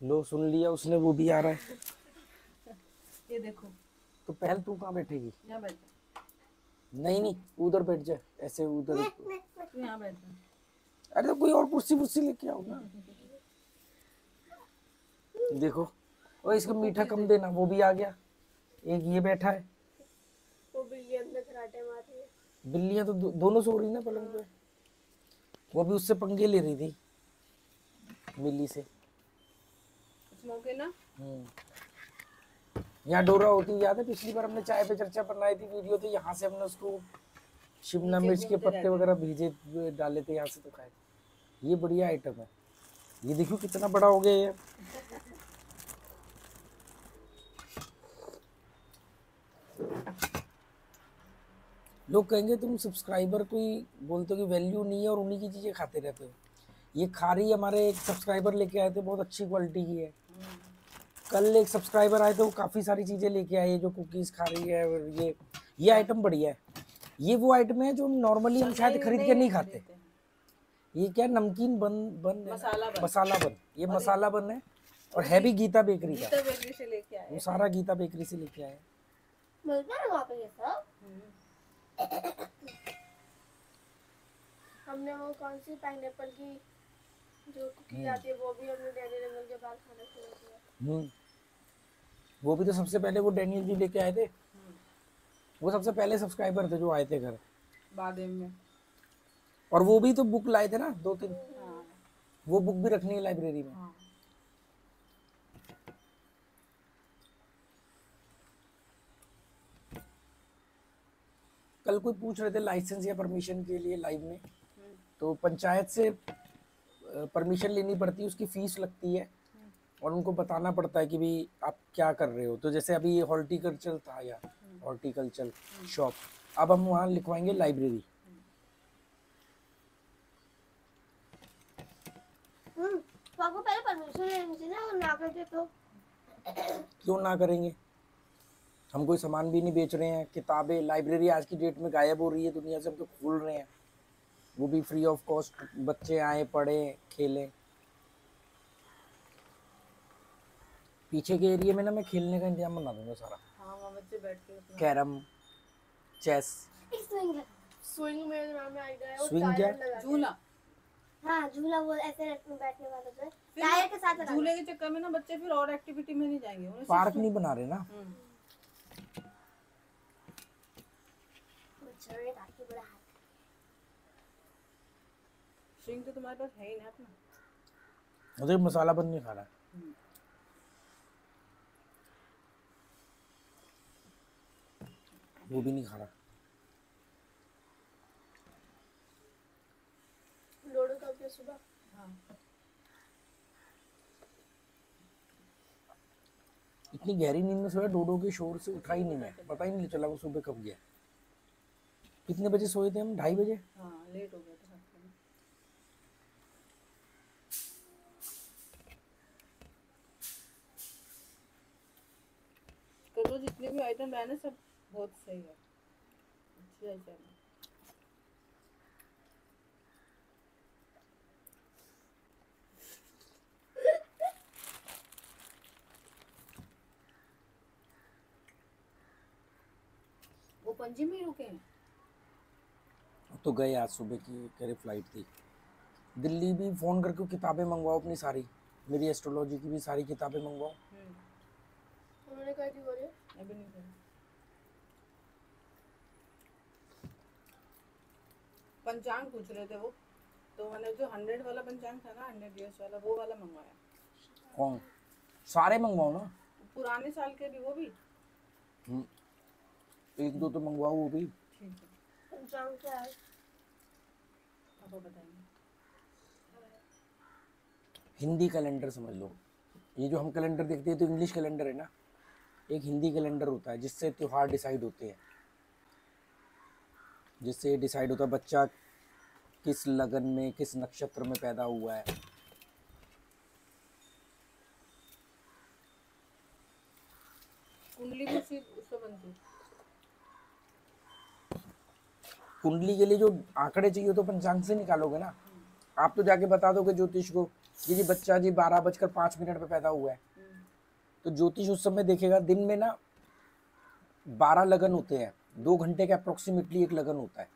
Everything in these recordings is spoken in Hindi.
लो सुन लिया उसने वो भी आ रहा है। ये देखो। तो पहल तू कहाँ बैठेगी? यहाँ बैठ नहीं नहीं उधर बैठ जा ऐसे उधर। तू यहाँ बैठ अरे तो कोई और कुर्सी वुर्सी लेके आओ ना। देखो और इसका मीठा कम देना वो भी आ गया। एक ये बैठा है। वो बिल्ली अंदर कराटे मार रही है। बिल्लियाँ तो दो, दोनों सो रही ना पलंग पे। वो भी उससे पंगे ले रही थी बिल्ली से। ना? हम्म। यहाँ डोरा होती याद है पिछली बार हमने चाय पे चर्चा बनाई थी वीडियो तो यहाँ से हमने उसको शिमला मिर्च के पत्ते वगैरह भेजे डाले थे यहाँ से तो खाए ये बढ़िया आइटम है। ये देखो कितना बड़ा हो गया ये। लोग कहेंगे तुम सब्सक्राइबर को ही बोलते हो कि वैल्यू नहीं है और उन्हीं की चीज़ें खाते रहते हो। ये खारी हमारे एक सब्सक्राइबर लेके आए थे बहुत अच्छी क्वालिटी की है। कल एक सब्सक्राइबर आए थे वो काफ़ी सारी चीज़ें लेके आए जो कुकीज़ खा रही है और ये ये आइटम बढ़िया है। ये वो आइटम है जो नॉर्मली हम शायद खरीद के नहीं खाते। ये क्या नमकीन बन बन मसाला बन। मसाला बन। ये मसाला बन है और है भी गीता बेकरी का। गीता बेकरी से लेके आए। वो सारा गीता बेकरी से लेके आए मिलता है वहाँ पे ये सब हमने वो कौन सी पाइनएप्पल की जो कुकी आती है वो भी हमने डैडी ने मिलके बाहर खाना शुरू किया। हम्म। वो भी तो सबसे पहले वो डैनियल जी लेके आए थे? वो सबसे पहले सब्सक्राइबर थे जो आए थे घर। बाद में। और वो भी तो बुक लाए थे ना दो तीन। हाँ। वो बुक भी रखनी है लाइब्रेरी में। हाँ। कल कोई पूछ रहे थे लाइसेंस या परमिशन के लिए लाइव में। तो पंचायत से परमिशन लेनी पड़ती है उसकी फ़ीस लगती है और उनको बताना पड़ता है कि भाई आप क्या कर रहे हो। तो जैसे अभी हॉर्टिकल्चर था या हॉर्टिकल्चर शॉप अब हम वहाँ लिखवाएँगे लाइब्रेरी हम्म तो आपको पहले परमिशन लेनी चाहिए ना ना करते तो? क्यों ना करेंगे? हम कोई सामान भी नहीं बेच रहे हैं। किताबें लाइब्रेरी आज की डेट में गायब हो रही है दुनिया से हम तो खोल रहे हैं। वो भी फ्री ऑफ़ कॉस्ट बच्चे आए पढ़े खेले। पीछे के एरिया में ना मैं खेलने का इंतज़ाम बना दूँगा सारा। हाँ वहाँ बच्चे बैठ के अपना- कैरम चेस। स्विंग स्विंग में टायर क्या? झूला। हाँ झूला वो ऐसे बैठने बैठने वाला है टायर के साथ झूले के चक्कर में ना बच्चे फिर और एक्टिविटी में नहीं जाएँगे। पार्क नहीं बना रहे ना? हम्म। बच्चों बड़ा हाथ तो तुम्हारे पास है ही ना अपना। मुझे मसाला बंद नहीं खाना है। वो भी नहीं खा रहा। लोडो सुबह। हाँ। इतनी गहरी नींद में सोया डोडो के शोर से उठा ही नहीं मैं। पता ही नहीं चला वो सुबह कब गया। कितने बजे सोए थे हम? ढाई बजे? हाँ लेट हो गया था तो जितने भी आइटम है ना, सब बहुत सही है। अच्छी आइटम है। वो पणजी में ही रुके हैं? तो गए आज सुबह की कह रहे फ़्लाइट थी दिल्ली भी फ़ोन करके किताबें मंगवाओ अपनी सारी। मेरी एस्ट्रोलॉजी की भी सारी किताबें मंगवाओ। हम्म, उन्होंने कहा थी बोले अभी नहीं पंचांग पूछ रहे थे वो। तो मैंने जो हंड्रेड वाला पंचांग था ना हंड्रेड ईयर्स वाला वो वाला मंगवाया। कौन? सारे मंगवाओ ना? पुराने साल के भी वो भी? हम्म, एक दो तो मंगवाओ वो भी। ठीक है। पंचांग क्या है? बताएँगे। हिंदी कैलेंडर समझ लो। ये जो हम कैलेंडर देखते हैं तो इंग्लिश कैलेंडर है ना? एक हिंदी कैलेंडर होता है जिससे त्योहार डिसाइड होते हैं। जिससे डिसाइड होता है बच्चा किस लगन में किस नक्षत्र में पैदा हुआ है। कुंडली भी उसी उससे बनती है। कुंडली के लिए जो आंकड़े चाहिए तो पंचांग से निकालोगे ना। आप तो जाके बता दोगे ज्योतिष को कि जी बच्चा जी बारह बजकर पाँच मिनट पे पैदा हुआ है। तो ज्योतिष उस समय देखेगा, दिन में ना बारह लगन होते हैं। दो घंटे का अप्रोक्सीमेटली एक लगन होता है।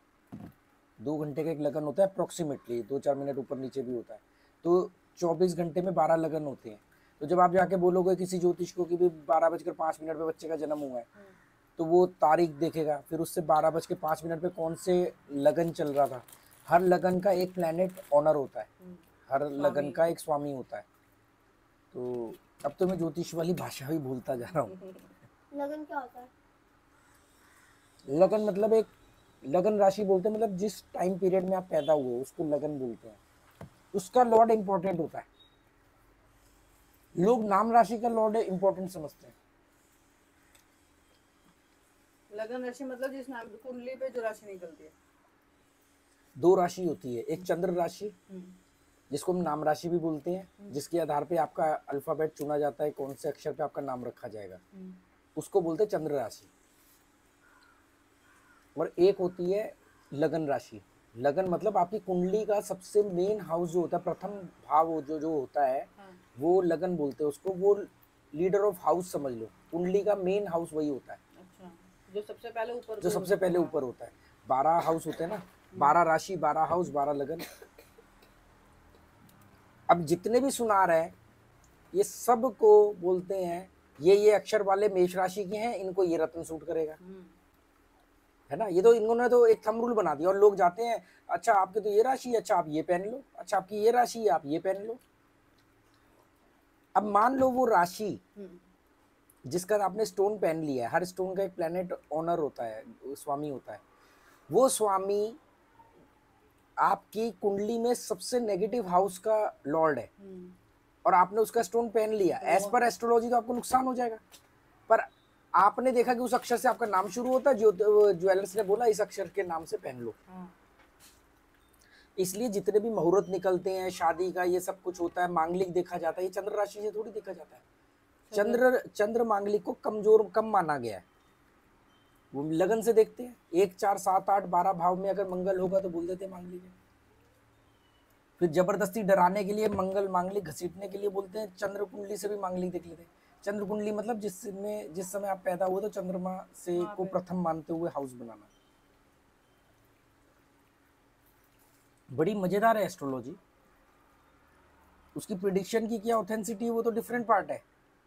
दो घंटे का एक लगन होता है अप्रोक्सीमेटली दो चार मिनट ऊपर नीचे भी होता है। तो चौबीस घंटे में बारह लगन होते हैं। तो जब आप जाके बोलोगे किसी ज्योतिष को कि भाई बारह बजकर पाँच मिनट पे बच्चे का जन्म हुआ है तो वो तारीख देखेगा। फिर उससे बारह बज के पाँच मिनट पे कौन से लगन चल रहा था? हर लगन का एक प्लेनेट ऑनर होता है। हम्म, हर लगन का एक स्वामी होता है। तो अब तो मैं ज्योतिष वाली भाषा भी भूलता जा रहा हूँ। लगन क्या होता है? लगन मतलब एक लगन राशि बोलते हैं मतलब जिस टाइम पीरियड में आप पैदा हुए उसको लगन बोलते हैं। उसका लॉर्ड इम्पोर्टेंट होता है। लोग नाम राशि का लॉर्ड इम्पोर्टेंट समझते हैं। लगन राशि मतलब जिस नाम कुंडली पे जो राशि निकलती है। दो राशि होती है एक चंद्र राशि हम्म, जिसको हम नाम राशि भी बोलते हैं जिसके आधार पे आपका अल्फ़ाबेट चुना जाता है कौन से अक्षर पे आपका नाम रखा जाएगा। हम्म, उसको बोलते हैं चंद्र राशि। और एक होती है लगन राशि। लगन मतलब आपकी कुंडली का सबसे मेन हाउस जो होता है प्रथम भाव जो जो होता है हाँ, वो लगन बोलते हैं उसको। वो लीडर ऑफ़ हाउस समझ लो। कुंडली का मेन हाउस वही होता है। जो सबसे पहले ऊपर जो सबसे पहले ऊपर होता है। बारह हाउस होते हैं ना बारह राशि बारह हाउस बारह लगन। अब जितने भी सुनार हैं ये सबको बोलते हैं ये ये अक्षर वाले मेष राशि के हैं इनको ये रत्न सूट करेगा। हम्म, है ना? ये तो इन्होंने तो एक थम रूल बना दिया और लोग जाते हैं अच्छा आपके तो ये राशि अच्छा आप ये पहन लो अच्छा आपकी ये राशि है आप ये पहन लो। अब मान लो वो राशि हम्म, जिसका आपने स्टोन पहन लिया है हर स्टोन का एक प्लेनेट ऑनर होता है स्वामी होता है। वो स्वामी आपकी कुंडली में सबसे नेगेटिव हाउस का लॉर्ड है। हम्म, और आपने उसका स्टोन पहन लिया। एज पर एस्ट्रोलॉजी तो आपको नुकसान हो जाएगा। पर आपने देखा कि उस अक्षर से आपका नाम शुरू होता है जो ज्वेलर्स ने बोला इस अक्षर के नाम से पहन लो। हाँ, इसलिए जितने भी मुहूर्त निकलते हैं शादी का ये सब कुछ होता है मांगलिक देखा जाता है ये चंद्र राशि से थोड़ी देखा जाता है। चंद्र चंद्र मांगलिक को कमज़ोर कम माना गया है। वो लगन से देखते हैं। एक चार सात आठ बारह भाव में अगर मंगल होगा तो बोल देते हैं मांगलिक फिर ज़बरदस्ती डराने के लिए मंगल मांगलिक घसीटने के लिए बोलते हैं। चंद्र कुंडली से भी मांगलिक देख लेते हैं। चंद्र कुंडली मतलब जिसमें जिस समय आप पैदा हुए तो चंद्रमा से को प्रथम मानते हुए हाउस बनाना। बड़ी मज़ेदार है एस्ट्रोलॉजी उसकी प्रिडिक्शन की क्या ऑथेंसिटी वो तो डिफरेंट पार्ट है।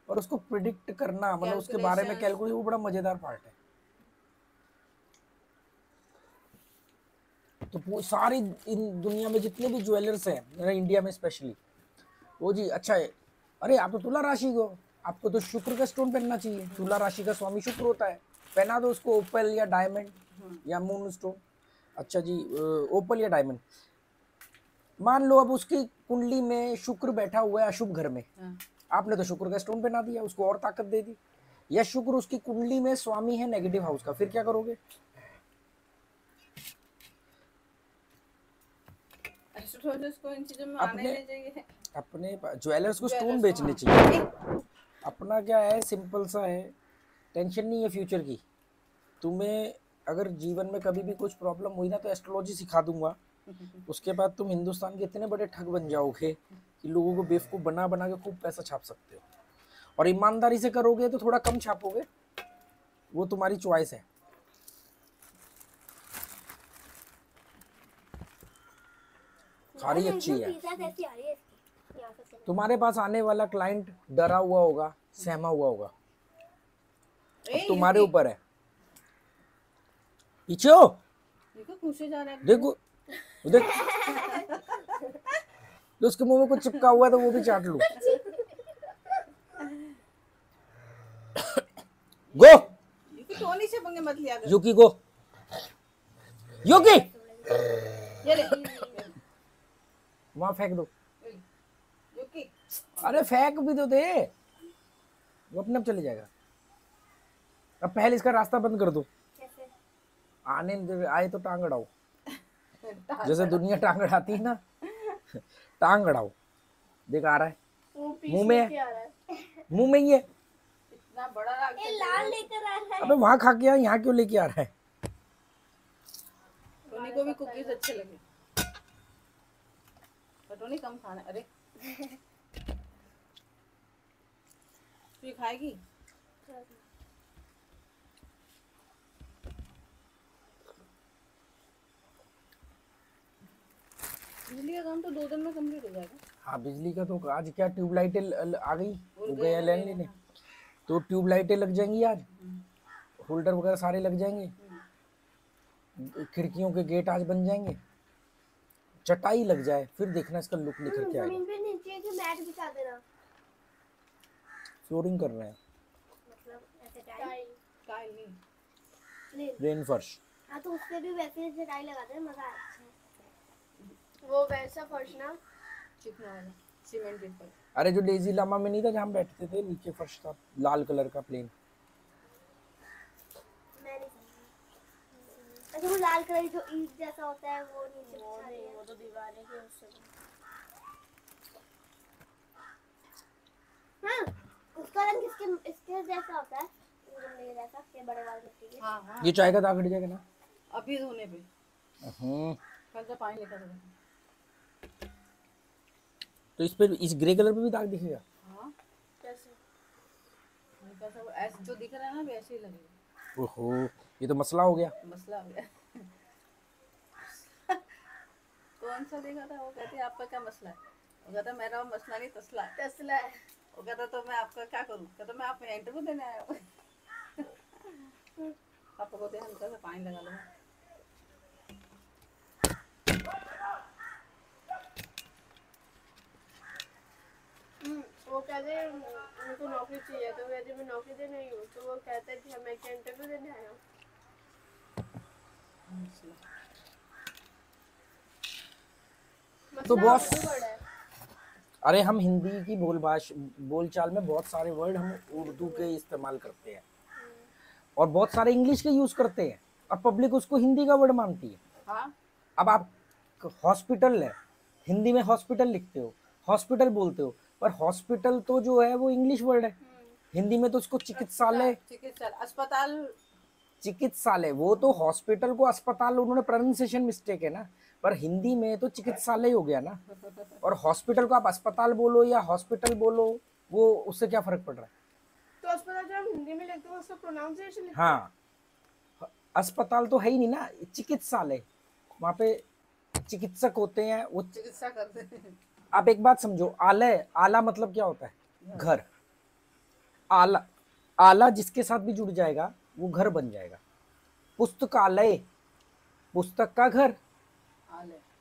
और उसको प्रिडिक्ट करना मतलब उसके बारे में। कैलकुलेट वो बड़ा मज़ेदार पार्ट है। तो सारी इन दुनिया में जितने भी ज्वेलर्स हैं इंडिया में स्पेशली वो जी अच्छा है। अरे आप तो तुला राशि को आपको तो शुक्र का स्टोन पहनना चाहिए। तुला राशि का स्वामी शुक्र होता है। पहना दो उसको ओपल या डायमंड या मून स्टोन अच्छा जी ओपल या डायमंड मान लो अब उसकी कुंडली में शुक्र बैठा हुआ है अशुभ घर में। हाँ, आपने तो शुक्र का स्टोन बना दिया उसको और ताकत दे दी। या शुक्र उसकी कुंडली में स्वामी है नेगेटिव हाउस का। फिर क्या करोगे? अपने- अपने ज्वेलर्स को स्टोन बेचने चाहिए। अपना क्या है सिंपल सा है। टेंशन नहीं है फ्यूचर की। तुम्हें अगर जीवन में कभी भी कुछ प्रॉब्लम हुई ना तो एस्ट्रोलॉजी सिखा दूँगा। उसके बाद तुम हिंदुस्तान के इतने बड़े ठग बन जाओगे। कि लोगों को बेवकूफ़ बना बना के खूब पैसा छाप सकते हो। और ईमानदारी से करोगे तो थोड़ा कम छापोगे। वो तुम्हारी चॉइस है। खारी अच्छी है। है। तुम्हारे पास आने वाला क्लाइंट डरा हुआ होगा सहमा हुआ होगा। अब तुम्हारे ऊपर है। पीछे हो। देखो खुशे जा रहा है। देखो। देख। तो उसके मुँह में कुछ चिपका हुआ है तो वो भी चाट लू। गो। टोनी से पंगे मत लिया कर युकी गो। युकी वहाँ फेंक दो। अरे फेंक भी तो दे। वो अपने आप चले जाएगा। अब पहले इसका रास्ता बंद कर दो। आने आए तो टांग अड़ाओ। जैसे दुनिया टांग अड़ाती है ना। टांग अड़ाओ देख आ रहा है। मुँह में। लेके आ रहा मुँह में ही है? इतना बड़ा ये लाल लेकर आ रहा है। अबे वहाँ खा के आ यहाँ क्यों लेके आ रहा है? टोनी को भी कुकीज अच्छे लगे। नहीं कम खाना अरे। तू खाएगी? बिजली का काम तो दो दिन में कंप्लीट हो जाएगा। हाँ बिजली का तो आज क्या ट्यूबलाइटें आ गई? वो गए, गया उड़ लेने। तो ट्यूबलाइटें लग जाएँगी आज? हम्म, होल्डर वगैरह सारे लग जाएँगे? हम्म। खिड़कियों के गेट आज बन जाएँगे? चटाई लग जाए फिर देखना इसका लुक निकल के आएगा। ज़मीन पे नीचे जो मैट बिछा देना फ्लोरिंग कर रहे हैं। मतलब ऐसे टाइल। टाइल नहीं। रेन फर्श। हाँ तो उससे भी वैसे ही टाइल लगा देना मज़ा अच्छा वो वैसा फर्श ना चिकना वाला सीमेंटेड पर अरे जो डेजी लामा में नहीं था जहाँ बैठते थे नीचे फर्श था लाल कलर का प्लेन अच्छा वो लाल कलर जो ईट जैसा होता है वो नीचे रहे वो तो दीवारें के उससे हाँ उसका रंग इसके इसके जैसा होता है? मेरे जैसा ये बड़े वाले मिट्टी के। हाँ हाँ। ये चाय का दाग हट जाएगा ना? अभी धोने पे। हम्म। कल से पानी लेकर। तो इस पे इस ग्रे कलर पे भी दाग दिखेगा? हाँ कैसे? हल्का सा वो ऐसे जो दिख रहा है ना वैसे ही लगेगा। ओहो ये तो मसला हो गया। मसला हो गया। कौन सा देखा था? वो कहती है आपका क्या मसला है? वो कहता मेरा मसला नहीं तसला तसला है। वो कहता तो मैं आपका क्या करूँ? कहता मैं आप इंटरव्यू देने आया हूँ। पापा को दे हल्का सा पानी लगा लो हम्म, वो कहते हैं उनको नौकरी चाहिए तो कहते मैं नौकरी देने आई हूँ तो वो कहते हैं कि मैं क्या इंटरव्यू देने आया हूँ तो बॉस अरे हम हिंदी की बोल बोलचाल में बहुत सारे वर्ड हम उर्दू के इस्तेमाल करते हैं। और बहुत सारे इंग्लिश के यूज़ करते हैं। और पब्लिक उसको हिंदी का वर्ड मानती है। हाँ। अब आप हॉस्पिटल है हिंदी में हॉस्पिटल लिखते हो हॉस्पिटल बोलते हो पर हॉस्पिटल तो जो है वो इंग्लिश वर्ड है। हिंदी में तो उसको चिकित्सालय चिकित्सालय अस्पताल चिकित्सालय वो तो हॉस्पिटल को अस्पताल उन्होंने प्रोनाउंसिएशन मिस्टेक है ना। पर हिंदी में तो चिकित्सालय हो गया ना। और हॉस्पिटल को आप अस्पताल बोलो या हॉस्पिटल बोलो वो उससे क्या फ़र्क पड़ रहा है? तो अस्पताल जब हम हिंदी में लिखते हैं उसका प्रोनाउंसिएशन हाँ। अस्पताल तो है ही नहीं ना चिकित्सालय। वहाँ पे चिकित्सक होते हैं वो चिकित्सा करते हैं। आप एक बात समझो आलय आला मतलब क्या होता है। घर। आला आला जिसके साथ भी जुड़ जाएगा वो घर बन जाएगा। पुस्तकालय पुस्तक का घर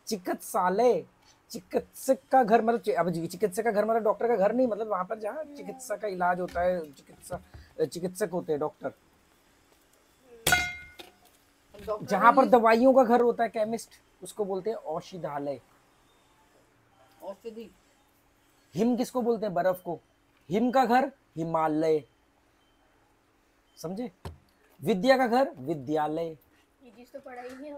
चिकित्सालय चिकित्सक का घर मतलब अब चिकित्सक का घर मतलब डॉक्टर का घर नहीं मतलब वहाँ पर जहाँ चिकित्सा का इलाज होता है चिकित्सा चिकित्सक होते हैं डॉक्टर। जहाँ पर दवाइयों का घर होता है केमिस्ट उसको बोलते हैं औषधालय। औषधि। हिम किसको बोलते हैं? बर्फ़ को। हिम का घर हिमालय। समझे? विद्या का घर विद्यालय। ये तो ही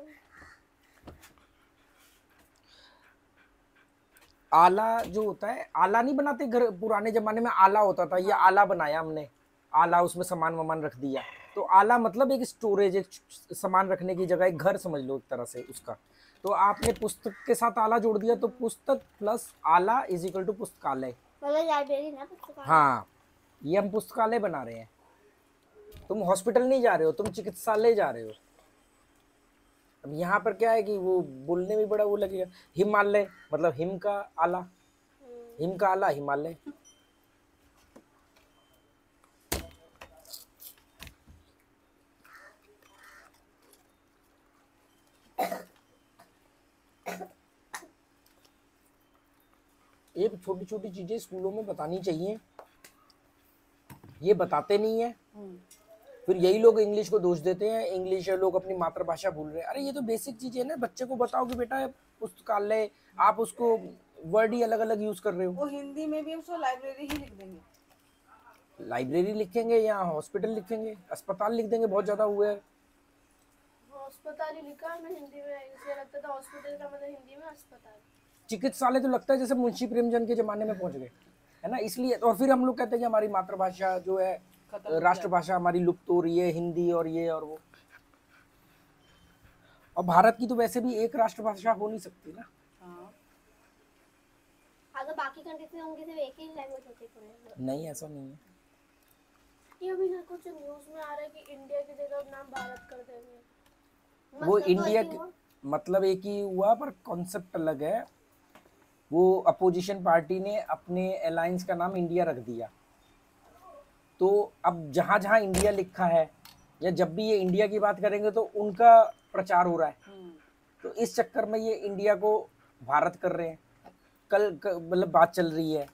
आला जो होता है आला नहीं बनाते घर पुराने जमाने में आला होता था ये आला बनाया हमने। आला उसमें सामान वामान रख दिया। तो आला मतलब एक स्टोरेज एक सामान रखने की जगह एक घर समझ लो एक तरह से उसका। तो आपने पुस्तक के साथ आला जोड़ दिया तो पुस्तक प्लस आला इज़ इक्वल टू पुस्तकालय? हाँ ये हम पुस्तकालय बना रहे हैं। तुम हॉस्पिटल नहीं जा रहे हो, तुम चिकित्सालय जा रहे हो। अब यहाँ पर क्या है कि वो बोलने में बड़ा वो लगेगा, हिमालय मतलब हिम का आला। हिम का आला, हिमालय। एक छोटी छोटी चीज़ें स्कूलों में बतानी चाहिए। ये बताते नहीं है। फिर यही लोग इंग्लिश को दोष देते हैं। इंग्लिश लोग अपनी मातृभाषा भूल रहे हैं। अरे ये तो बेसिक चीज़ है ना। बच्चे को बताओ कि बेटा पुस्तकालय आप उसको वर्ड ही अलग अलग यूज़ कर रहे हो। वो हिंदी में भी उसको लाइब्रेरी ही लिख देंगे। लाइब्रेरी लिखेंगे या हॉस्पिटल लिखेंगे? अस्पताल लिख देंगे बहुत ज़्यादा हुए मतलब चिकित्सालय तो लगता है जैसे मुंशी प्रेमचंद के जमाने में पहुँच गए। है ना? इसलिए और फिर हम लोग कहते हैं कि हमारी मातृभाषा जो हो राष्ट्रभाषा हमारी लुप्त हो रही है हिंदी और ये और वो। और भारत की तो वैसे भी एक राष्ट्रभाषा हो नहीं सकती ना। हाँ। तो बाकी कंट्रीज़ में उनकी सिर्फ़ एक ही लैंग्वेज होती है नहीं ऐसा नहीं है। ये अभी ना कुछ न्यूज़ में आ रहा है कि इंडिया की जगह नाम भारत कर देंगे। वो तो इंडिया के मतलब एक ही हुआ पर कॉन्सेप्ट अलग है। वो अपोजिशन पार्टी ने अपने अलायंस का नाम इंडिया रख दिया। तो अब जहाँ जहाँ इंडिया लिखा है या जब भी ये इंडिया की बात करेंगे तो उनका प्रचार हो रहा है। हम्म, तो इस चक्कर में ये इंडिया को भारत कर रहे हैं। कल मतलब बात चल रही है।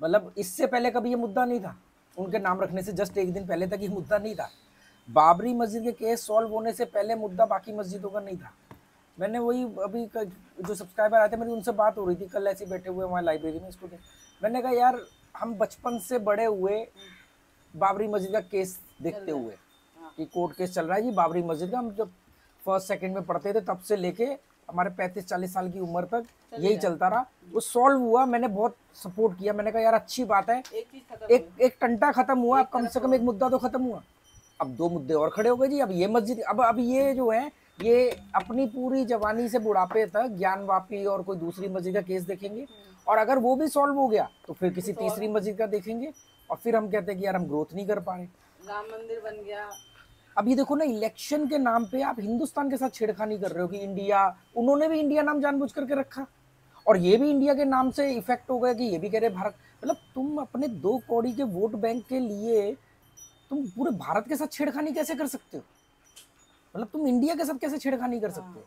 मतलब इससे पहले कभी ये मुद्दा नहीं था। उनके नाम रखने से जस्ट एक दिन पहले तक ये मुद्दा नहीं था। बाबरी मस्जिद के केस सॉल्व होने से पहले मुद्दा बाकी मस्जिदों का नहीं था। मैंने वही अभी जो सब्सक्राइबर आए थे मेरी उनसे बात हो रही थी। कल ऐसे बैठे हुए हमारे लाइब्रेरी में इसको मैंने कहा यार हम बचपन से बड़े हुए बाबरी मस्जिद का केस देखते हुए हाँ। कि कोर्ट केस चल रहा है। जी बाबरी मस्जिद का हम जब फ़र्स्ट सेकंड में पढ़ते थे तब से लेके हमारे पैंतीस चालीस साल की उम्र तक यही चलता रहा। वो सॉल्व हुआ मैंने बहुत सपोर्ट किया। मैंने कहा यार अच्छी बात है। एक एक टंटा खत्म हुआ अब कम से कम एक मुद्दा तो खत्म हुआ। अब दो मुद्दे और खड़े हो गए जी। अब ये मस्जिद अब अब ये जो है ये अपनी पूरी जवानी से बुढ़ापे तक ज्ञानवापी और कोई दूसरी मस्जिद का केस देखेंगे। और अगर वो भी सॉल्व हो गया तो फिर किसी तीसरी मस्जिद का देखेंगे। और फिर हम कहते हैं कि यार हम ग्रोथ नहीं कर पा रहे। राम मंदिर बन गया। अब ये देखो ना इलेक्शन के नाम पे आप हिंदुस्तान के साथ छेड़खानी कर रहे हो कि इंडिया उन्होंने भी इंडिया नाम जानबूझ करके रखा। और ये भी इंडिया के नाम से इफ़ेक्ट हो गया कि ये भी कह रहे भारत। मतलब तुम अपने दो कौड़ी के वोट बैंक के लिए तुम पूरे भारत के साथ छेड़खानी कैसे कर सकते हो? मतलब तुम इंडिया के साथ कैसे छेड़खानी कर सकते हो।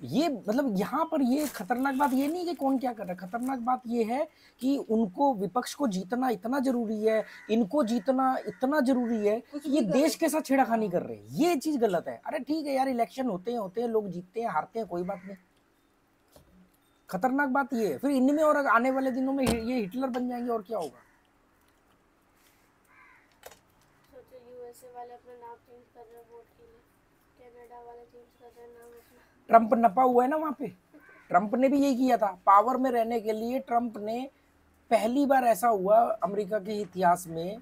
ये मतलब यहाँ पर ये खतरनाक बात ये नहीं कि कौन क्या कर रहा है। खतरनाक बात ये है कि उनको विपक्ष को जीतना इतना ज़रूरी है इनको जीतना इतना ज़रूरी है कि ये देश के साथ छेड़खानी कर रहे हैं। ये चीज़ गलत है। अरे ठीक है यार इलेक्शन होते हैं होते हैं लोग जीतते हैं हारते हैं कोई बात नहीं। खतरनाक बात ये है। फिर इनमें और आने वाले दिनों में ये हिटलर बन जाएँगे और क्या होगा? वाले अपना नाम चेंज कर रहे हैं वोट के लिए। कनाडा वाले चेंज कर रहे हैं नाम अपना। ट्रंप नपा हुआ है ना वहाँ पे? ट्रंप ने भी यही किया था। पावर में रहने के लिए ट्रंप ने पहली बार ऐसा हुआ अमेरिका के इतिहास में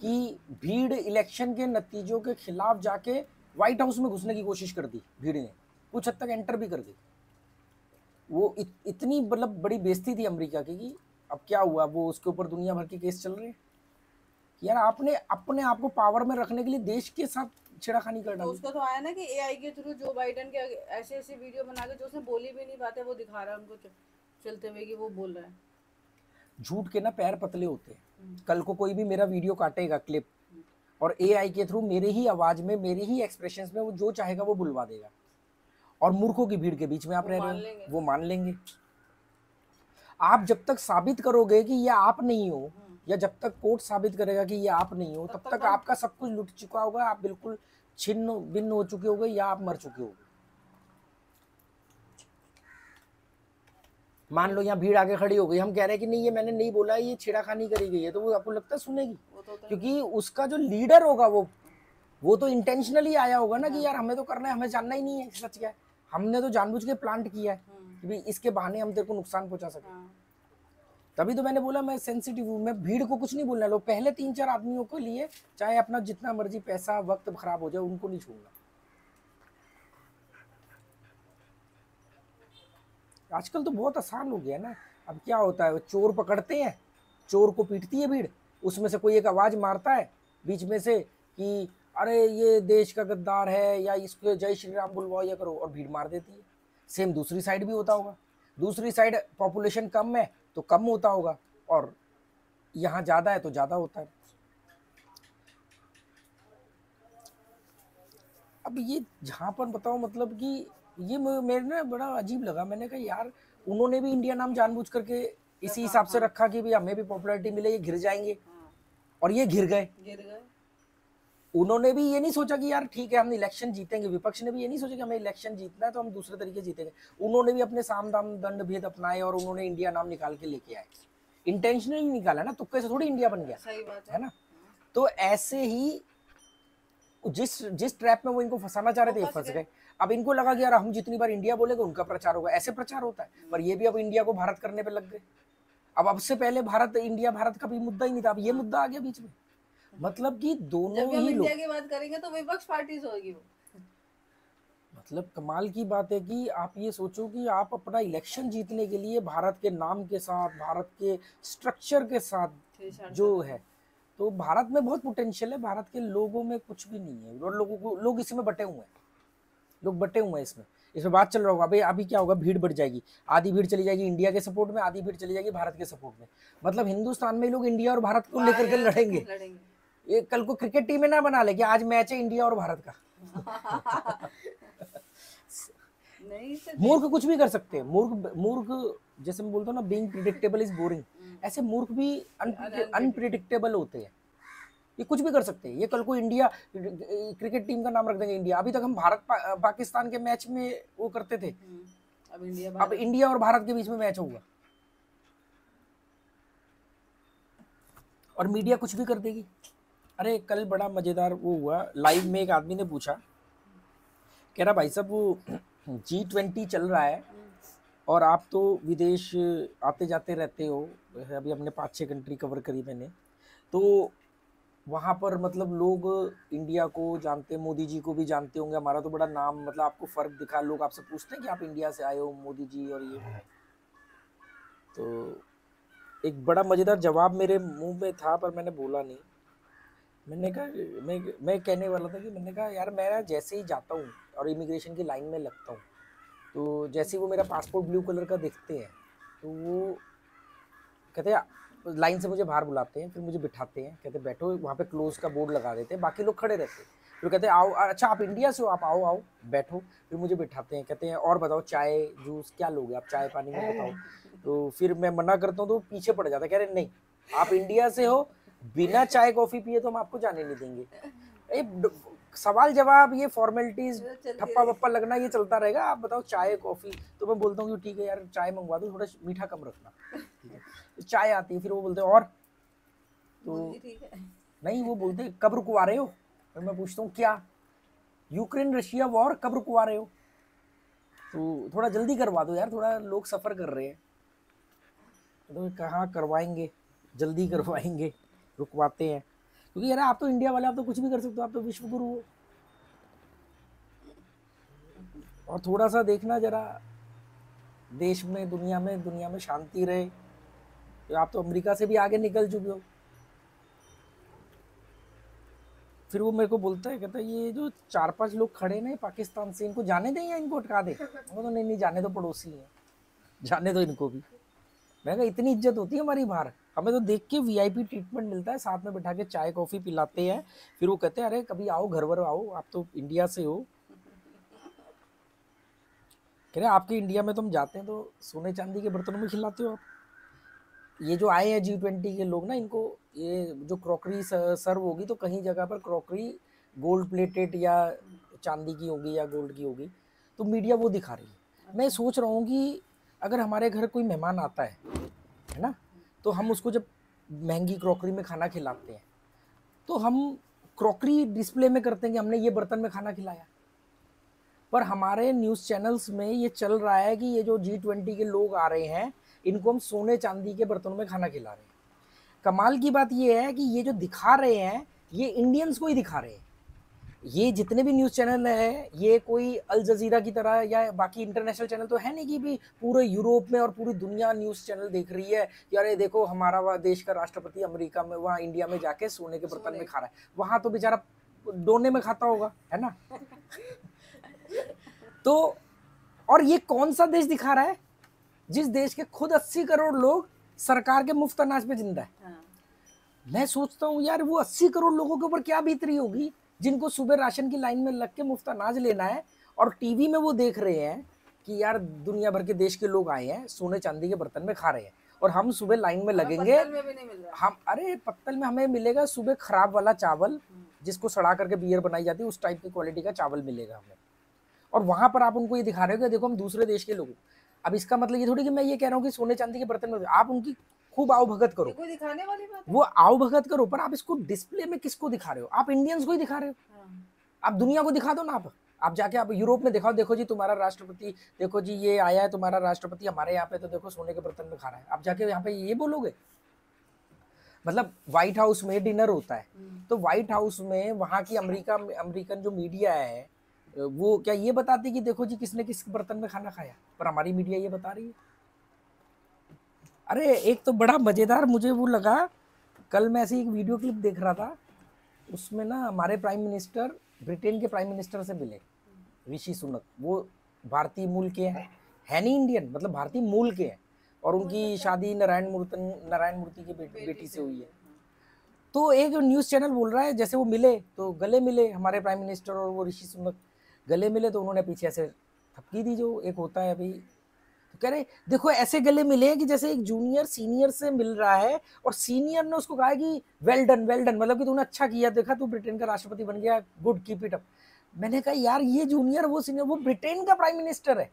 कि भीड़ इलेक्शन के नतीजों के खिलाफ जाके व्हाइट हाउस में घुसने की कोशिश कर दी भीड़ ने। कुछ हद तक एंटर भी कर दी। वो इत, इतनी मतलब बड़ी बेइज्जती थी अमेरिका की कि अब क्या हुआ? वो उसके ऊपर दुनिया भर के केस चल रहे हैं। यार आपने अपने आप को पावर में रखने के लिए देश के साथ छेड़ाखानी कर तो उसको तो आया ना कि एआई के थ्रू जो बाइडन के ऐसे ऐसे वीडियो बना के जो उसने बोली भी नहीं पाते वो दिखा रहा है उनको चलते हुए कि वो बोल रहा है झूठ के ना पैर पतले होते हैं हम्म। कल को कोई भी मेरा वीडियो काटेगा क्लिप और एआई के थ्रू मेरे ही आवाज़ में मेरे ही एक्सप्रेशंस में वो जो चाहेगा वो बुलवा देगा और मूर्खों की भीड़ के बीच में आप रह रहे। हो वो मान लेंगे आप जब तक साबित करोगे कि ये आप नहीं हो हम्म। या जब तक कोर्ट साबित करेगा कि ये आप नहीं हो तब तब तक तक आपका सब कुछ लुट चुका होगा आप बिल्कुल छिन्न भिन्न हो चुके होगे या आप मर चुके होगे। मान लो यहाँ भीड़ आगे खड़ी हो गई हम कह रहे हैं कि नहीं ये मैंने नहीं बोला ये छेड़ाखानी करी गई है तो वो आपको लगता है सुनेगी? वो तो क्योंकि उसका जो लीडर होगा वो वो तो इंटेंशनली आया होगा ना कि यार हमें तो करना है हमें जानना ही नहीं है सच क्या है। हमने तो जानबूझ के प्लांट किया है हम्म, कि भाई इसके बहाने हम तेरे को नुकसान पहुँचा सके। हाँ। तभी तो मैंने बोला, मैं सेंसिटिव हूँ, मैं भीड़ को कुछ नहीं बोलना लोग पहले तीन चार आदमियों के लिए, चाहे अपना जितना मर्ज़ी पैसा, वक्त खराब हो जाए, उनको नहीं छोड़ना। आजकल तो बहुत आसान हो गया ना। अब क्या होता है, चोर पकड़ते हैं, चोर को पीटती है भीड़, उसमें से कोई एक आवाज़ मारता है, बीच में से कि, अरे, ये देश का गद्दार है, या इसको जय श्री राम बुलवाओ, या करो, और भीड़ मार देती है। सेम दूसरी साइड भी होता होगा। दूसरी साइड पॉपुलेशन कम है तो कम होता होगा और यहाँ ज़्यादा है तो ज़्यादा होता है। अब ये जहाँ पर बताओ मतलब कि ये मेरे ना बड़ा अजीब लगा। मैंने कहा यार उन्होंने भी इंडिया नाम जानबूझ करके इसी हिसाब से रखा कि भाई हमें भी पॉपुलैरिटी मिले ये घिर जाएँगे। हाँ, और ये घिर गए। गिर गए। उन्होंने भी ये नहीं सोचा कि यार ठीक है हम इलेक्शन जीतेंगे विपक्ष ने भी ये नहीं सोचा कि हमें इलेक्शन जीतना है तो हम दूसरे तरीके जीतेंगे। उन्होंने भी अपने साम दाम दंड भेद अपनाए और उन्होंने इंडिया नाम निकाल के लेके आए। इंटेंशनली निकाला ना तुक्के से थोड़ी इंडिया बन गया सही बात है। ना? तो ऐसे ही जिस जिस ट्रैप में वो इनको फंसाना चाह रहे थे ये फंस गए। गए। अब इनको लगा कि यार हम जितनी बार इंडिया बोलेंगे उनका प्रचार होगा। ऐसे प्रचार होता है पर ये भी अब इंडिया को भारत करने पे लग गए। अब अब से पहले भारत इंडिया भारत का भी मुद्दा ही नहीं था। अब ये मुद्दा आ गया बीच में। मतलब कि दोनों हम ही लोग की बात करेंगे तो विपक्ष पार्टी होगी वो। मतलब कमाल की बात है कि आप ये सोचो कि आप अपना इलेक्शन जीतने के लिए भारत के नाम के साथ भारत के स्ट्रक्चर के साथ जो है। तो भारत में बहुत पोटेंशियल है भारत के लोगों में कुछ भी नहीं है। और लोगों को लोग इसी में बटे हुए हैं। लोग बटे हुए हैं इसमें। इसमें बात चल रहा होगा अभी अभी क्या होगा भीड़ बढ़ जाएगी। आधी भीड़ चली जाएगी इंडिया के सपोर्ट में आधी भीड़ चली जाएगी भारत के सपोर्ट में। मतलब हिंदुस्तान में लोग इंडिया और भारत को लेकर के लड़ेंगे। लड़ेंगे। ये कल को क्रिकेट टीम में ना बना ले कि आज मैच है इंडिया और भारत का। मूर्ख कुछ भी कर सकते हैं। मूर्ख मूर्ख जैसे मैं बोलता हूँ ना बीइंग प्रिडिक्टेबल इज़ बोरिंग ऐसे मूर्ख भी अनप्रिडिक्टेबल होते हैं। ये कुछ भी कर सकते हैं। ये कल को इंडिया क्रिकेट टीम का नाम रख देंगे इंडिया। अभी तक हम भारत पा, पाकिस्तान के मैच में वो करते थे। हम्म, अब इंडिया अब इंडिया और भारत के बीच में मैच होगा। और मीडिया कुछ भी कर देगी। अरे कल बड़ा मज़ेदार वो हुआ। लाइव में एक आदमी ने पूछा कह रहा भाई साहब वो जी ट्वेंटी चल रहा है और आप तो विदेश आते जाते रहते हो। अभी हमने पाँच छः कंट्री कवर करी मैंने। तो वहाँ पर मतलब लोग इंडिया को जानते मोदी जी को भी जानते होंगे। हमारा तो बड़ा नाम मतलब आपको फ़र्क दिखा लोग आपसे पूछते हैं कि आप इंडिया से आए हो मोदी जी और ये। तो एक बड़ा मज़ेदार जवाब मेरे मुँह में था पर मैंने बोला नहीं। मैंने कहा, मैं मैं कहने वाला था कि मैंने कहा, यार, मैं जैसे ही जाता हूँ और इमिग्रेशन की लाइन में लगता हूँ तो जैसे ही वो मेरा पासपोर्ट ब्लू कलर का देखते हैं तो वो कहते हैं लाइन से मुझे बाहर बुलाते हैं, फिर मुझे बिठाते हैं, कहते बैठो, वहाँ पे क्लोज का बोर्ड लगा देते हैं, बाकी लोग खड़े रहते हैं। फिर कहते हैं, आओ अच्छा आप इंडिया से हो, आप आओ आओ, बैठो। फिर मुझे बिठाते हैं, कहते हैं, और बताओ, चाय, जूस, क्या लोगे? आप चाय पानी में बताओ। तो फिर मैं मना करता हूँ तो पीछे पड़ जाता है, कह रहे, नहीं, आप इंडिया से हो बिना चाय कॉफ़ी पिए तो हम आपको जाने नहीं देंगे। ए, सवाल जवाब ये फॉर्मेलिटीज ठप्पा वप्पा लगना ये चलता रहेगा। आप बताओ चाय कॉफ़ी तो मैं बोलता हूँ कि ठीक है यार चाय मंगवा दो थोड़ा मीठा कम रखना। तो चाय आती है फिर वो बोलते हैं और? तो नहीं वो बोलते कब रुकवा रहे हो? फिर मैं पूछता हूँ क्या? यूक्रेन रशिया वॉर कब रुकवा रहे हो? तो थोड़ा जल्दी करवा दो यार थोड़ा लोग सफ़र कर रहे हैं। तो कहाँ करवाएँगे? जल्दी करवाएँगे। रुकवाते हैं। क्योंकि यार आप तो इंडिया वाले, आप तो कुछ भी कर सकते हो, आप तो विश्व गुरु हो। और थोड़ा सा देखना जरा, देश में, दुनिया में दुनिया में शांति रहे। तो आप तो अमेरिका से भी आगे निकल चुके हो। फिर वो मेरे को बोलता है, कहता है, ये जो चार पाँच लोग खड़े ना पाकिस्तान से, इनको जाने दें या इनको अटका दें? तो नहीं नहीं, जाने दो पड़ोसी हैं। जाने दो इनको भी। मैं कहा, इतनी इज़्ज़त होती है हमारी बाहर? हमें तो देख के वीआईपी ट्रीटमेंट मिलता है, साथ में बैठा के चाय, कॉफ़ी पिलाते हैं। फिर वो कहते हैं, अरे, कभी आओ, घर वर आओ, आप तो इंडिया से हो। कह रहे, आपके इंडिया में तो हम जाते हैं तो सोने चांदी के बर्तनों में खिलाते हो आप। ये जो आए हैं जी ट्वेंटी के लोग ना, इनको ये जो क्रॉकरी सर्व होगी तो कहीं जगह पर क्रॉकरी गोल्ड प्लेटेड या चांदी की होगी या गोल्ड की होगी। तो मीडिया वो दिखा रही है। मैं सोच रहा हूँ कि अगर हमारे घर कोई मेहमान आता है है ना? तो हम उसको जब महँगी क्रॉकरी में खाना खिलाते हैं तो हम क्रॉकरी डिस्प्ले में करते हैं कि हमने ये बर्तन में खाना खिलाया। पर हमारे न्यूज़ चैनल्स में ये चल रहा है कि ये जो जी ट्वेंटी के लोग आ रहे हैं, इनको हम सोने चांदी के बर्तनों में खाना खिला रहे हैं। कमाल की बात ये है कि ये जो दिखा रहे हैं, ये इंडियंस को ही दिखा रहे हैं। ये जितने भी न्यूज़ चैनल है ये कोई अल जजीरा की तरह या बाकी इंटरनेशनल चैनल तो है नहीं कि भी पूरे यूरोप में और पूरी दुनिया न्यूज़ चैनल देख रही है कि अरे देखो हमारा वह देश का राष्ट्रपति अमेरिका में वहाँ इंडिया में जाके सोने के बर्तन में खा रहा है। वहाँ तो बेचारा डोने में खाता होगा है ना? तो और ये कौन सा देश दिखा रहा है जिस देश के खुद 80 करोड़ लोग सरकार के मुफ़्त अनाज पे ज़िंदा है? हाँ। मैं सोचता हूँ यार वो 80 करोड़ लोगों के ऊपर क्या बीत रही होगी? जिनको सुबह राशन की लाइन में लग के मुफ़्त अनाज लेना है और टीवी में वो देख रहे हैं कि यार दुनिया भर के देश के लोग आए हैं सोने चांदी के बर्तन में खा रहे हैं और हम सुबह लाइन में लगेंगे। में भी नहीं मिल रहा। हम अरे पत्तल में हमें मिलेगा सुबह खराब वाला चावल जिसको सड़ा करके बियर बनाई जाती है उस टाइप की क्वालिटी का चावल मिलेगा हमें। और वहाँ पर आप उनको ये दिखा रहे हो कि देखो हम दूसरे देश के लोग अब इसका मतलब ये थोड़ी कि मैं ये कह रहा हूँ कि सोने चांदी के बर्तन में आप उनकी खूब आओ भगत करो कोई दिखाने वाली बात वो आओ भगत करो पर आप इसको डिस्प्ले में किसको दिखा रहे हो? आप इंडियंस को ही दिखा रहे हो। हाँ। आप दुनिया को दिखा दो ना आप। आप जाके आप यूरोप में दिखाओ देखो जी तुम्हारा राष्ट्रपति देखो जी ये आया है तुम्हारा राष्ट्रपति हमारे यहाँ पे तो देखो सोने के बर्तन में खा रहा है। आप जाके यहाँ पे ये बोलोगे? मतलब व्हाइट हाउस में डिनर होता है। हम्म। तो व्हाइट हाउस में वहाँ की अमेरिका अमेरिकन जो मीडिया है वो क्या ये बताती कि देखो जी किसने किस बर्तन में खाना खाया? पर हमारी मीडिया ये बता रही है। अरे एक तो बड़ा मज़ेदार मुझे वो लगा। कल मैं ऐसी एक वीडियो क्लिप देख रहा था। उसमें ना हमारे प्राइम मिनिस्टर ब्रिटेन के प्राइम मिनिस्टर से मिले ऋषि सुनक। वो भारतीय मूल के हैं। है नहीं इंडियन मतलब भारतीय मूल के हैं। और उनकी शादी नारायण मूर्ति नारायण मूर्ति की बेटी, बेटी से हुई है। तो एक न्यूज़ चैनल बोल रहा है जैसे वो मिले तो गले मिले हमारे प्राइम मिनिस्टर और वो ऋषि सुनक। गले मिले तो उन्होंने पीछे से थपकी दी जो एक होता है भाई तो कह रहे देखो ऐसे गले मिले हैं कि जैसे एक जूनियर सीनियर से मिल रहा है और सीनियर ने उसको कहा कि वेल डन वेल डन मतलब कि तूने अच्छा किया देखा तू ब्रिटेन का राष्ट्रपति बन गया गुड कीप इट अप मैंने कहा यार ये जूनियर वो सीनियर वो ब्रिटेन का प्राइम मिनिस्टर है।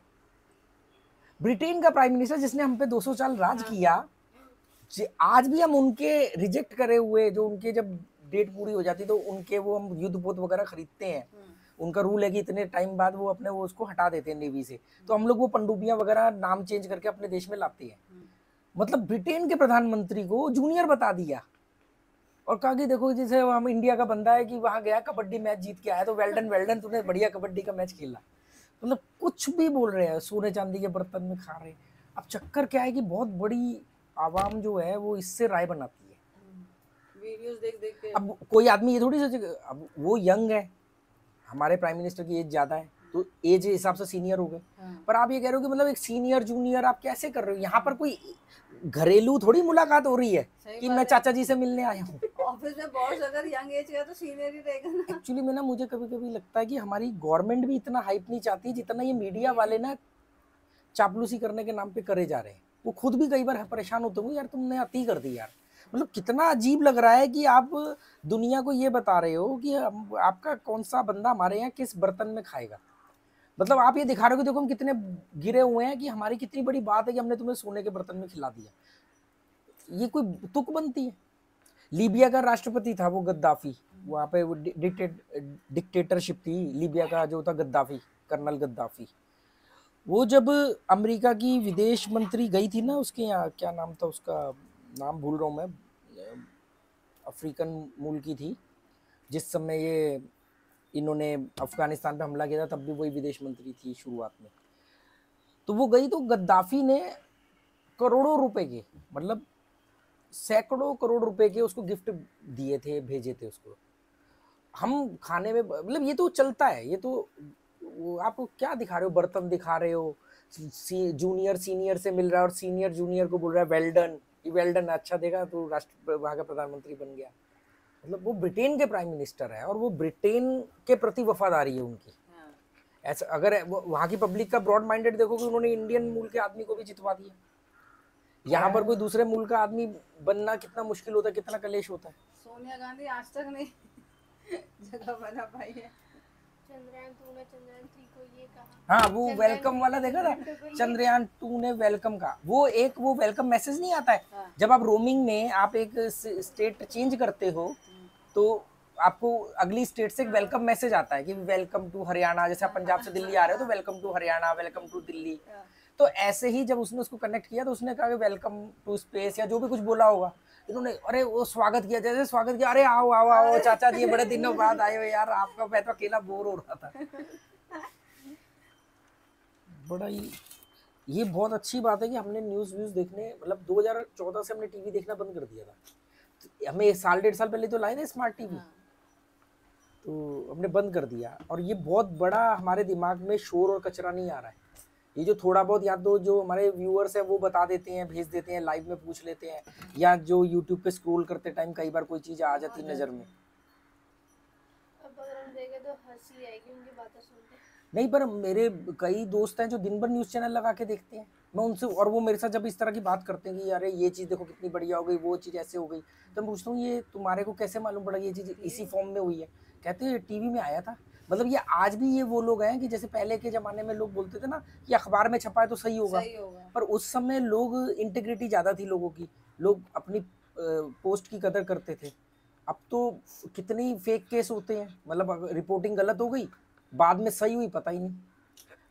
ब्रिटेन का प्राइम मिनिस्टर जिसने हम पे 200 साल राज किया आज भी हम उनके रिजेक्ट करे हुए जो उनके जब डेट पूरी हो जाती तो उनके वो हम युद्ध पोत वगैरह खरीदते हैं। उनका रूल है कि इतने टाइम बाद वो अपने वो उसको हटा देते हैं नेवी से। तो हम लोग वो पंडुबियाँ वगैरह नाम चेंज करके अपने देश में लाते हैं। मतलब ब्रिटेन के प्रधानमंत्री को जूनियर बता दिया। और कहा कि देखो जैसे हम इंडिया का बंदा है कि वहाँ गया कबड्डी मैच जीत के आया तो वेल्डन वेल्डन तूने बढ़िया कबड्डी का मैच खेला। मतलब कुछ भी बोल रहे हैं सोने चांदी के बर्तन में खा रहे अब चक्कर क्या है कि बहुत बड़ी आवाम जो है वो इससे राय बनाती है। वीडियोस देख देख के। अब कोई आदमी ये थोड़ी सोचे अब वो यंग है हमारे प्राइम मिनिस्टर की एज ज़्यादा है तो एज के हिसाब से सीनियर हो गए। हाँ। पर आप ये कह रहे हो कि मतलब एक सीनियर जूनियर आप कैसे कर रहे हो? यहाँ पर कोई घरेलू थोड़ी मुलाकात हो रही है कि मैं चाचा जी से मिलने आया हूँ? ऑफ़िस में बॉस अगर यंग एज का तो सीनियर ही रहेगा ना। एक्चुअली में ना मुझे कभी कभी लगता है कि हमारी गवर्नमेंट भी इतना हाइप नहीं चाहती जितना ये मीडिया वाले ना चापलूसी करने के नाम पे करे जा रहे हैं। वो खुद भी कई बार परेशान होते होंगे यार तुमने अति कर दी यार। मतलब कितना अजीब लग रहा है कि आप दुनिया को ये बता रहे हो कि आपका कौन सा बंदा हमारे यहाँ किस बर्तन में खाएगा? मतलब आप ये दिखा रहे हो कि देखो हम कितने गिरे हुए हैं कि हमारी कितनी बड़ी बात है कि हमने तुम्हें सोने के बर्तन में खिला दिया। ये कोई तुक बनती है? लीबिया का राष्ट्रपति था वो गद्दाफी। वहाँ पे वो डिक्टेट डिक्टेटरशिप थी, लीबिया का जो था गद्दाफी, कर्नल गद्दाफी। वो जब अमेरिका की विदेश मंत्री गई थी ना उसके यहाँ, क्या नाम था उसका? नाम भूल रहा हूँ मैं। अफ्रीकन मूल की थी। जिस समय ये इन्होंने अफ़गानिस्तान पे हमला किया था तब भी वही विदेश मंत्री थी शुरुआत में। तो वो गई तो गद्दाफी ने करोड़ों रुपए के मतलब सैकड़ों करोड़ रुपए के उसको गिफ्ट दिए थे भेजे थे उसको। हम खाने में मतलब ये तो चलता है ये तो वो आप क्या दिखा रहे हो बर्तन दिखा रहे हो सी, जूनियर सीनियर से मिल रहा है और सीनियर जूनियर को बोल रहा है वेल्डन वेल्डन अच्छा देगा तो राष्ट्र वहाँ का प्रधानमंत्री बन गया। मतलब वो ब्रिटेन के प्राइम मिनिस्टर है और वो ब्रिटेन के प्रति वफादारी है उनकी। हाँ। ऐसा अगर वहाँ की पब्लिक का ब्रॉड माइंडेड देखोगे उन्होंने इंडियन मूल के आदमी को भी जितवा दिया। यहाँ पर कोई दूसरे मूल का आदमी बनना कितना मुश्किल होता है कितना कलेश होता है। सोनिया गांधी आज तक नहीं जगह बना पाई है। हाँ वो वेलकम वाला देखा था? ये- चंद्रयान टू ने वेलकम का वो एक वो वेलकम मैसेज नहीं आता है। हाँ। जब आप रोमिंग में आप एक स्टेट चेंज करते हो तो आपको अगली स्टेट से एक वेलकम मैसेज आता है कि वेलकम टू हरियाणा जैसे आप पंजाब से दिल्ली आ रहे हो तो welcome to Haryana welcome to Delhi. हाँ। तो ऐसे ही जब उसने उसको कनेक्ट किया तो उसने कहा कि वेलकम टू स्पेस या जो भी कुछ बोला होगा। इन्होंने अरे वो स्वागत किया जैसे स्वागत किया अरे आओ आओ आओ चाचा जी बड़े दिनों बाद आए हो यार आपका मैं तो अकेला बोर हो रहा था। बड़ा ही ये बहुत अच्छी बात है कि हमने न्यूज़ व्यूज़ देखने मतलब 2014 से हमने टीवी देखना बंद कर दिया था। तो हमें साल डेढ़ साल पहले तो लाए थे स्मार्ट टीवी हाँ। तो हमने बंद कर दिया। और ये बहुत बड़ा हमारे दिमाग में शोर और कचरा नहीं आ रहा है। ये जो थोड़ा बहुत या तो जो हमारे व्यूअर्स हैं वो बता देते हैं भेज देते हैं लाइव में पूछ लेते हैं या जो यूट्यूब पे स्क्रॉल करते टाइम कई बार कोई चीज़ आ जाती है नज़र में। अब अगर हम तो हँसी आएगी उनकी बातें सुन नहीं पर मेरे कई दोस्त हैं जो दिन भर न्यूज़ चैनल लगा के देखते हैं। मैं उनसे और वो मेरे साथ जब इस तरह की बात करते हैं कि अरे ये चीज़ देखो कितनी बढ़िया हो गई वो चीज़ ऐसे हो गई। तो मैं पूछता हूँ ये तुम्हारे को कैसे मालूम पड़ा ये चीज़ इसी फॉर्म में हुई है? कहते हैं टीवी में आया था। मतलब ये आज भी ये वो लोग हैं कि जैसे पहले के ज़माने में लोग बोलते थे ना कि अखबार में छपा है तो सही होगा। सही होगा। पर उस समय लोग इंटीग्रिटी ज़्यादा थी लोगों की। लोग अपनी पोस्ट की कदर करते थे। अब तो कितनी फेक केस होते हैं। मतलब रिपोर्टिंग गलत हो गई बाद में सही हुई पता ही नहीं।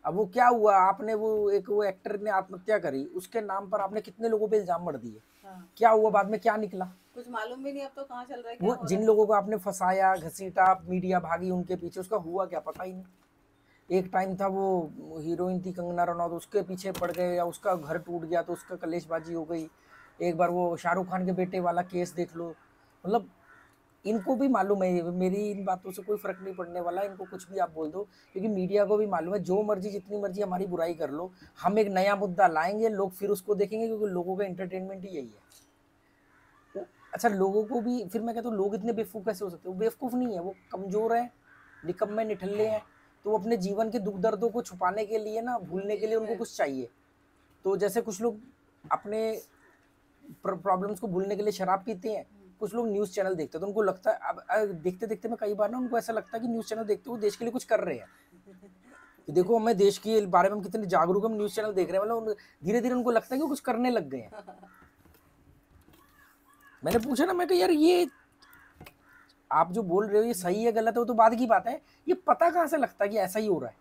अब वो क्या हुआ? आपने वो एक वो एक्टर ने आत्महत्या करी उसके नाम पर आपने कितने लोगों पे इल्ज़ाम मर दिए? हाँ। क्या हुआ बाद में? क्या निकला? कुछ मालूम भी नहीं अब तो कहाँ चल रहा है वो जिन लोगों को आपने फंसाया घसीटा मीडिया भागी उनके पीछे उसका हुआ क्या पता ही नहीं। एक टाइम था वो हीरोइन थी कंगना रनौत उसके पीछे पड़ गए या उसका घर टूट गया तो उसका कलेशबाजी हो गई। एक बार वो शाहरुख खान के बेटे वाला केस देख लो। मतलब इनको भी मालूम है मेरी इन बातों से कोई फ़र्क नहीं पड़ने वाला इनको कुछ भी आप बोल दो क्योंकि मीडिया को भी मालूम है जो मर्ज़ी जितनी मर्ज़ी हमारी बुराई कर लो हम एक नया मुद्दा लाएँगे लोग फिर उसको देखेंगे क्योंकि लोगों का एंटरटेनमेंट ही यही है। अच्छा लोगों को भी, फिर मैं कहता हूँ, लोग इतने बेवकूफ़ कैसे हो सकते हैं? वो बेवकूफ़ नहीं है, वो कमज़ोर है, निकम्मे, निठल्ले हैं। तो अपने जीवन के दुख दर्दों को छुपाने के लिए ना, भूलने के लिए उनको कुछ चाहिए। तो जैसे कुछ लोग अपने प्रॉब्लम्स को भूलने के लिए शराब पीते हैं, कुछ लोग न्यूज़ चैनल देखते हैं तो उनको लगता है, अब देखते देखते मैं कई बार ना उनको ऐसा लगता है कि न्यूज़ चैनल देखते हुए देश के लिए कुछ कर रहे हैं। कि देखो, हमें देश के बारे में हम कितने जागरूक हम न्यूज़ चैनल देख रहे हैं मतलब धीरे धीरे उनको लगता है कि वो कुछ करने लग गए हैं। मैंने पूछा ना मैं कहा यार ये आप जो बोल रहे हो ये सही है गलत है वो तो बाद की बात है। ये पता कहाँ से लगता है कि ऐसा ही हो रहा है?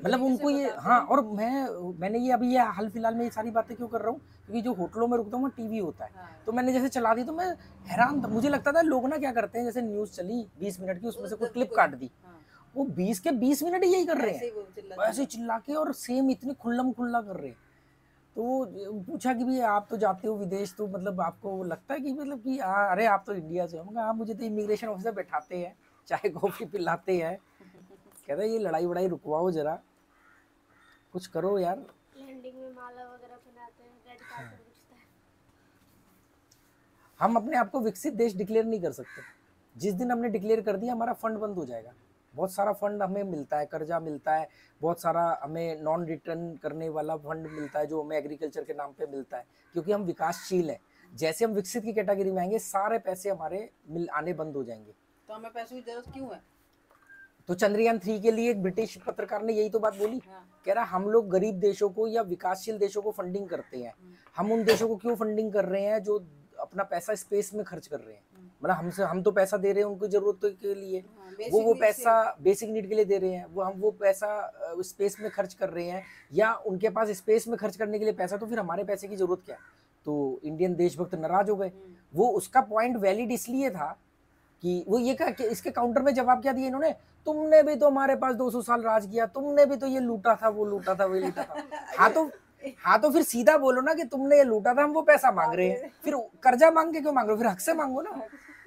मतलब उनको ये हाँ और मैं मैंने ये अभी ये हाल फ़िलहाल में ये सारी बातें क्यों कर रहा हूँ? क्योंकि जो होटलों में रुकता हूँ वहाँ टीवी होता है। हाँ। तो मैंने जैसे चला दी तो मैं हैरान था। मुझे लगता था लोग ना क्या करते हैं जैसे न्यूज़ चली बीस मिनट की उसमें से कोई क्लिप काट दी। हाँ, वो बीस के बीस मिनट यही कर रहे हैं। ऐसे चिल्ला के और सेम इतने खुल्लम खुल्ला कर रहे हैं। तो वो पूछा कि भाई आप तो जाते हो विदेश तो मतलब आपको लगता है कि मतलब कि हाँ अरे आप तो इंडिया से हो। मैं कहा, हाँ मुझे तो इमिग्रेशन ऑफिसर बैठाते हैं चाय कॉफ़ी पिलाते हैं। कहता है ये लड़ाई वड़ाई रुकवाओ जरा कुछ करो यार। लैंडिंग में माला वगैरह पहनाते हैं रेड हाँ। कार्पेट हम अपने आप को विकसित देश डिक्लेयर नहीं कर सकते। जिस दिन हमने डिक्लेयर कर दिया हमारा फंड बंद हो जाएगा। बहुत सारा फंड हमें मिलता है कर्जा मिलता है बहुत सारा हमें नॉन रिटर्न करने वाला फंड मिलता है जो हमें एग्रीकल्चर के नाम पे मिलता है क्योंकि हम विकासशील हैं। जैसे हम विकसित की कैटेगरी में आएँगे सारे पैसे हमारे मिल आने बंद हो जाएँगे। तो हमें पैसों की ज़रूरत क्यों है? तो चंद्रयान थ्री के लिए एक ब्रिटिश पत्रकार ने यही तो बात बोली हाँ, कह रहा हम लोग गरीब देशों को या विकासशील देशों को फंडिंग करते हैं। हम उन देशों को क्यों फंडिंग कर रहे हैं जो अपना पैसा स्पेस में खर्च कर रहे हैं? मतलब हमसे हम तो पैसा दे रहे हैं उनकी ज़रूरत के लिए। हाँ, वो वो पैसा बेसिक नीड के लिए दे रहे हैं। वो हम वो पैसा स्पेस में खर्च कर रहे हैं। या उनके पास स्पेस में खर्च करने के लिए पैसा तो फिर हमारे पैसे की ज़रूरत क्या है? तो इंडियन देशभक्त नाराज़ हो गए। हम्म, वो उसका पॉइंट वैलिड इसलिए था कि वो ये कहा कि इसके काउंटर में जवाब क्या दिया इन्होंने? तुमने भी तो हमारे पास 200 साल राज किया। तुमने भी तो ये लूटा था वो लूटा था वो लूटा था। हाँ तो हाँ तो फिर सीधा बोलो ना कि तुमने ये लूटा था हम वो पैसा मांग रहे हैं। फिर कर्जा मांग के क्यों मांग रहे हो? फिर हक से मांगो ना।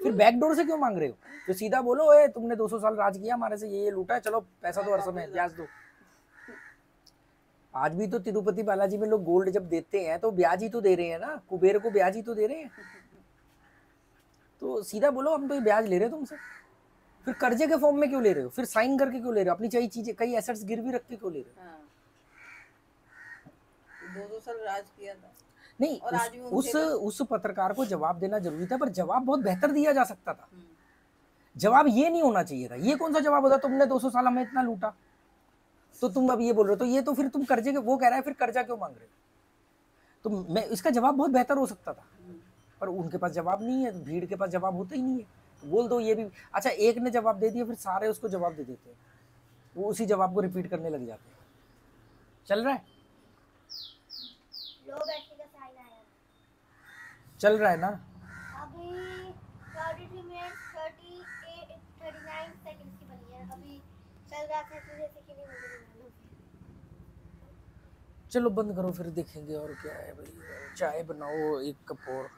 फिर बैकडोर से क्यों मांग रहे हो? तो सीधा बोलो, ए, तुमने 200 साल राज किया, हमारे से ये ये लूटा है, चलो, पैसा तो हर समय ब्याज दो। आज भी तो तिरुपति बालाजी में लोग गोल्ड जब देते हैं तो ब्याज ही तो दे रहे हैं ना? कुबेर को ब्याज ही तो दे रहे हैं। तो सीधा बोलो, हम तो ये ब्याज ले रहे हैं तुमसे। फिर कर्जे के फॉर्म में क्यों ले रहे हो? फिर साइन करके क्यों ले रहे हो? अपनी चाहिए चीज़ें, कई एसेट्स गिरवी रख के क्यों ले रहे हो? हाँ। दो दो साल राज किया था। नहीं उस उस, उस पत्रकार को जवाब देना ज़रूरी था पर जवाब बहुत बेहतर दिया जा सकता था। हम्म, जवाब ये नहीं होना चाहिए था। ये कौन सा जवाब होता? तुमने 200 साल हमें इतना लूटा। तो तुम अब ये बोल रहे हो तो ये तो फिर तुम कर्जे के वो कह रहा है फिर कर्जा क्यों मांग रहे हो? तो मैं इसका जवाब बहुत बेहतर हो सकता था। हम्म। पर उनके पास जवाब नहीं है भीड़ के पास जवाब होता ही नहीं है। बोल दो ये भी अच्छा एक ने जवाब दे दिया फिर सारे उसको जवाब दे देते हैं। वो उसी जवाब को रिपीट करने लग जाते हैं। चल रहा है लो बैटरी का साइन आया चल रहा है ना? अभी 33 मिनट 38 39 सेकंड्स की बनी अभी चल रहा था जैसे कि नहीं मुझे नहीं मालूम चलो बंद करो फिर देखेंगे और क्या है भाई। चाय बनाओ एक कप और।